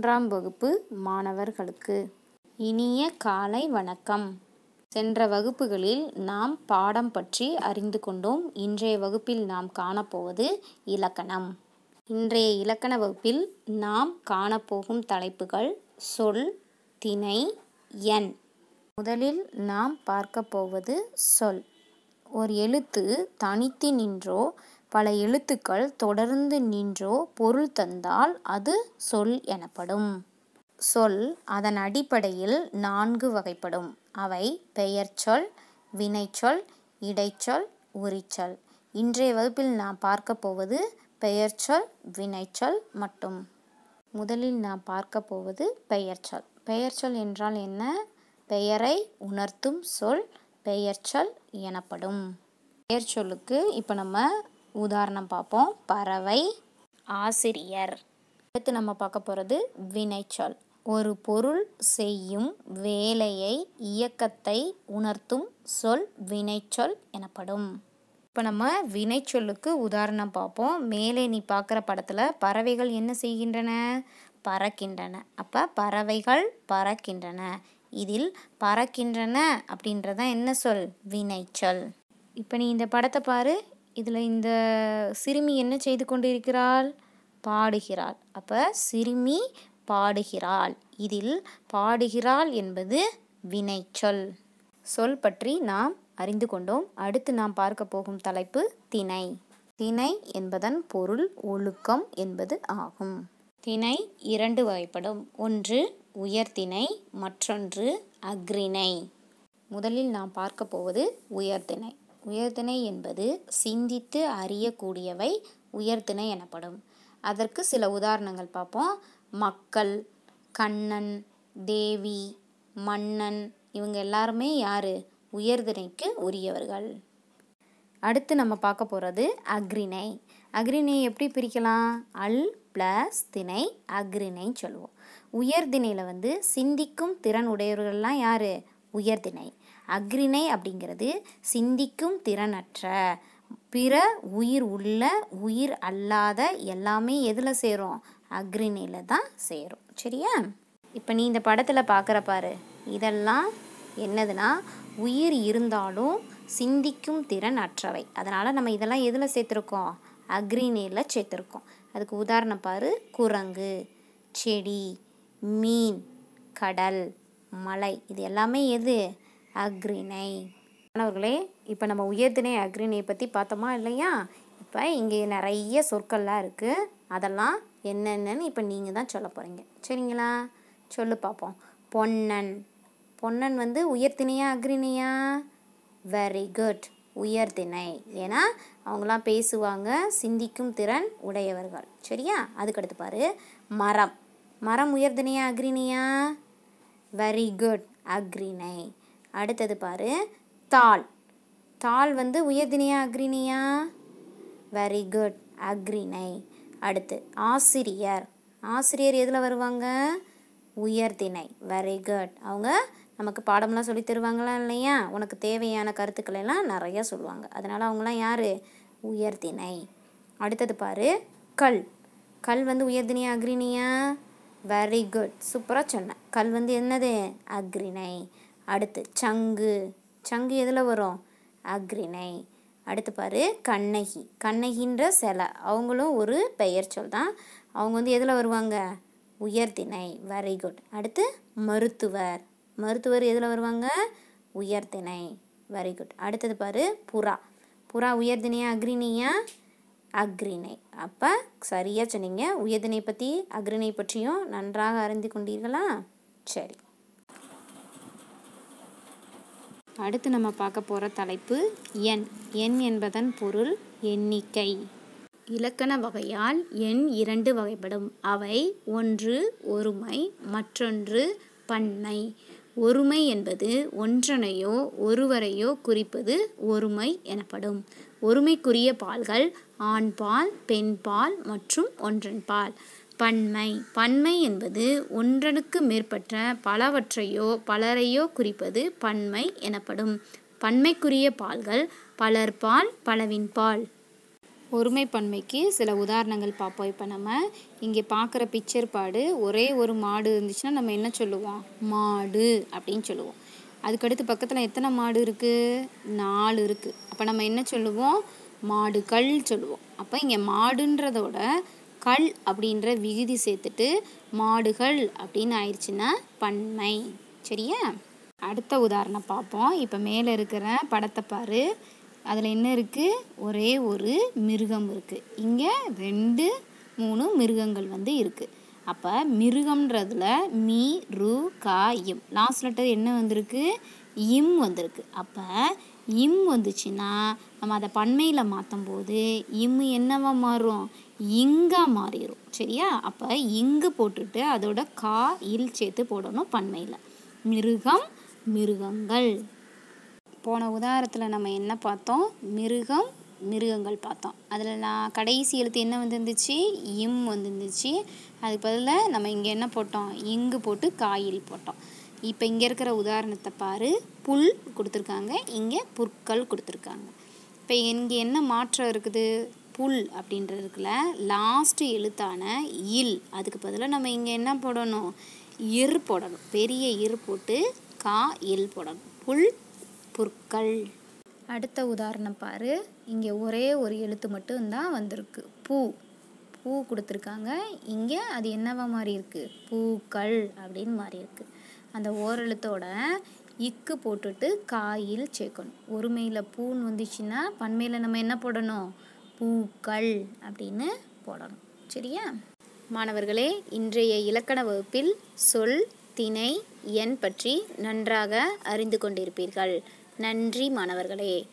மூன்றாம் வகுப்பு மாணவர்களுக்கு இனிய காலை வணக்கம். சென்ற வகுப்புகளில் நாம் பாடம் பற்றி அறிந்து கொண்டோம். இன்றைய வகுப்பில் நாம் காணப்போவது இலக்கணம். இன்றைய இலக்கண வகுப்பில் நாம் காணப்போகும் தலைப்புகள் சொல் திணை எண். முதலில் நாம் பார்க்க போவது சொல். ஒரு எழுத்து தனித்து நின்றோ பல எழுத்துக்கள் தொடர்ந்து நின்றோ பொருள் தந்தால் அது சொல் எனப்படும். சொல் அதன் அடிப்படையில் நான்கு வகைப்படும். அவை பெயர்ச்சொல் வினைச்சொல் இடைச்சொல் உரிச்சொல் இன்றைய வகுப்பில் நாம் பார்க்க போவது பெயர்ச்சொல் வினைச்சொல் மட்டும். முதலில் நாம் பார்க்க போவது பெயர்ச்சொல் பெயர்ச்சொல் என்றால் என்ன? பெயரை உணர்த்தும் சொல் பெயர்ச்சொல் எனப்படும். பெயர்ச்சொல்லுக்கு இப்போ நம்ம உதாரணம் பார்ப்போம். பறவை ஆசிரியர். அடுத்து நம்ம பார்க்க போகிறது வினைச்சொல். ஒரு பொருள் செய்யும் வேலையை இயக்கத்தை உணர்த்தும் சொல் வினைச்சொல் எனப்படும். இப்போ நம்ம வினைச்சொல்லுக்கு உதாரணம் பார்ப்போம். மேலே நீ பார்க்குற படத்தில் பறவைகள் என்ன செய்கின்றன? பறக்கின்றன. அப்போ பறவைகள் பறக்கின்றன. இதில் பறக்கின்றன அப்படின்றதான் என்ன சொல்? வினைச்சொல். இப்போ நீ இந்த படத்தை பாரு. இதில் இந்த சிறுமி என்ன செய்து கொண்டிருக்கிறாள்? பாடுகிறாள். அப்போ சிறுமி பாடுகிறாள். இதில் பாடுகிறாள் என்பது வினைச்சொல். சொல் பற்றி நாம் அறிந்து கொண்டோம். அடுத்து நாம் பார்க்க போகும் தலைப்பு திணை. திணை என்பதன் பொருள் ஒழுக்கம் என்பது ஆகும். திணை இரண்டு வகைப்படும். ஒன்று உயர்திணை மற்றொன்று அக்ரிணை முதலில் நாம் பார்க்க போவது உயர்திணை உயர்திணை என்பது சிந்தித்து அறியக்கூடியவை உயர்திணை எனப்படும். அதற்கு சில உதாரணங்கள் பார்ப்போம். மக்கள் கண்ணன் தேவி மன்னன் இவங்க எல்லாருமே யார்? உயர்திணைக்கு உரியவர்கள். அடுத்து நம்ம பார்க்க போகிறது அக்ரிணை அக்ரிணை எப்படி பிரிக்கலாம்? அல் ப்ளஸ் திணை அக்ரிணை சொல்லுவோம். உயர்திணையில் வந்து சிந்திக்கும் திறன் உடையவர்கள்லாம் யார்? உயர்திணை அக்ரிணை அப்படிங்கிறது சிந்திக்கும் திறனற்ற. பிற உயிர் உள்ள உயிர் அல்லாத எல்லாமே எதில் சேரும்? அக்ரிணையில் தான் சேரும். சரியா? இப்போ நீ இந்த படத்தில் பார்க்குற பாரு. இதெல்லாம் என்னதுன்னா உயிர் இருந்தாலும் சிந்திக்கும் திறன் அற்றவை அதனால் நம்ம இதெல்லாம் எதில் சேர்த்துருக்கோம்? அக்ரிணையில் சேர்த்துருக்கோம். அதுக்கு உதாரணம் பாரு. குரங்கு செடி மீன் கடல் மலை. இது எல்லாமே எது? அக்ரிணை. மாணவர்களே இப்போ நம்ம உயர்திணை அக்ரிணையை பற்றி பார்த்தோமா இல்லையா? இப்போ இங்கே நிறைய சொற்கள்லாம் இருக்குது அதெல்லாம் என்னென்னு இப்போ நீங்கள் தான் சொல்ல போகிறீங்க சரிங்களா? சொல்லு பார்ப்போம் பொன்னன். பொன்னன் வந்து உயர்திணையா அக்ரிணையா? வெரி குட் உயர்திணை. ஏன்னா அவங்களாம் பேசுவாங்க சிந்திக்கும் திறன் உடையவர்கள். சரியா? அதுக்கடுத்து பாரு. மரம். மரம் உயர்திணையா அக்ரிணையா? Very good அக்ரிணை. அடுத்தது பாரு தாள். தாள் வந்து உயர்திணையா அக்ரிணியா வெரி குட் அக்ரிணை. அடுத்து ஆசிரியர். ஆசிரியர் எதில் வருவாங்க? உயர்திணை. வெரி குட் அவங்க நமக்கு பாடம்லாம் சொல்லி தருவாங்களா இல்லையா? உனக்கு தேவையான கருத்துக்களை எல்லாம் நிறையா சொல்லுவாங்க. அதனால் அவங்களாம் யார்? உயர்திணை. அடுத்தது பாரு கல். கல் வந்து உயர்தினியா அக்ரிணியா வெரி குட் சூப்பராக சொன்னேன் கல் வந்து என்னது? அக்ரிணை. அடுத்து சங்கு. சங்கு எதில் வரும்? அக்ரிணை அடுத்து பாரு கண்ணகி. கண்ணகின்ற சிலை. அவங்களும் ஒரு பெயர் சொல் தான். அவங்க வந்து எதில் வருவாங்க? உயர்திணை. வெரி குட் அடுத்து மருத்துவர். மருத்துவர் எதில் வருவாங்க? உயர்திணை. வெரி குட் அடுத்தது பாரு புறா. புறா உயர்திணையா அக்ரிணியா அக்ரிணை அப்போ சரியாக சொன்னீங்க. உயர்திணை பற்றி அக்ரிணை பற்றியும் நன்றாக அறிந்து கொண்டீர்களா? சரி. அடுத்து நம்ம பார்க்க போகிற தலைப்பு எண். எண் என்பதன் பொருள் எண்ணிக்கை. இலக்கண வகையால் எண் இரண்டு வகைப்படும். அவை ஒன்று ஒருமை மற்றொன்று பன்மை. ஒருமை என்பது ஒன்றனையோ ஒருவரையோ குறிப்பது ஒருமை எனப்படும். ஒருமைக்குரிய பால்கள் ஆண்பால் பெண்பால் மற்றும் ஒன்றன் பால் பன்மை. பன்மை என்பது ஒன்றனுக்கு மேற்பட்ட பலவற்றையோ பலரையோ குறிப்பது பன்மை எனப்படும். பன்மைக்குரிய பால்கள் பலர் பால் பலவின் பால். ஒருமை ஒருமைப்பன்மைக்கு சில உதாரணங்கள் பார்ப்போம். இப்போ நம்ம இங்கே பார்க்குற பிக்சர் பாடு ஒரே ஒரு மாடு இருந்துச்சுன்னா நம்ம என்ன சொல்லுவோம்? மாடு அப்படின்னு சொல்லுவோம். அதுக்கடுத்து பக்கத்தில் எத்தனை மாடு இருக்குது நாலு இருக்குது அப்போ நம்ம என்ன சொல்லுவோம்? மாடுகள் சொல்லுவோம். அப்போ இங்கே மாடுன்றதோட கள் அப்படின்ற விகுதி சேர்த்துட்டு மாடுகள் அப்படின்னு ஆயிடுச்சுன்னா பன்மை. சரியா? அடுத்த உதாரணம் பார்ப்போம். இப்போ மேலே இருக்கிற படத்தை பாரு. அதில் என்ன இருக்குது ஒரே ஒரு மிருகம் இருக்குது இங்கே ரெண்டு மூணு மிருகங்கள் வந்து இருக்குது அப்போ மிருகம்ன்றதுல மீ ரு கா எம். லாஸ்ட் லெட்டர் என்ன வந்திருக்கு? இம் வந்திருக்கு. அப்போ இம் வந்துச்சுன்னா நம்ம அதை பன்மையில் மாற்றும் போது இம் என்னவா மாறும்? இங்கா மாறிடும் சரியா? அப்போ இங்கு போட்டுட்டு அதோட கா இல் சேர்த்து போடணும் பன்மையில். மிருகம் மிருகங்கள். போன உதாரணத்தில் நம்ம என்ன பார்த்தோம்? மிருகம் மிருகங்கள் பார்த்தோம். அதில் நான் கடைசி எழுத்து என்ன வந்துருந்துச்சு? இம் வந்துருந்துச்சு. அதுக்கு பதிலாக நம்ம இங்கே என்ன போட்டோம்? இங்கு போட்டு காயில் போட்டோம். இப்போ இங்கே இருக்கிற உதாரணத்தை பாரு. புல் கொடுத்துருக்காங்க. இங்கே புற்கள் கொடுத்துருக்காங்க. இப்போ இங்கே என்ன மாற்றம் இருக்குது? புல் அப்படின்றதுக்குல லாஸ்ட்டு எழுத்தான இல். அதுக்கு பதிலாக நம்ம இங்கே என்ன போடணும்? இர் போடணும். பெரிய இர் போட்டு கா இல் போடணும். புல் புற்கள். அடுத்த உதாரணம் பாரு. இங்கே ஒரே ஒரு எழுத்து மட்டும்தான் வந்திருக்கு. பூ. பூ கொடுத்துருக்காங்க. இங்கே அது என்னவா மாறி இருக்குது பூக்கள் அப்படின்னு மாறி இருக்குது அந்த ஓரெழுத்தோட இக்கு போட்டுட்டு காயில் சேர்க்கணும். ஒருமையில் பூன்னு வந்துச்சுன்னா பன்மையில் நம்ம என்ன போடணும்? பூக்கள் அப்படின்னு போடணும். சரியா? மாணவர்களே இன்றைய இலக்கண வகுப்பில் சொல் திணை எண் பற்றி நன்றாக அறிந்து கொண்டிருப்பீர்கள். நன்றி மாணவர்களே.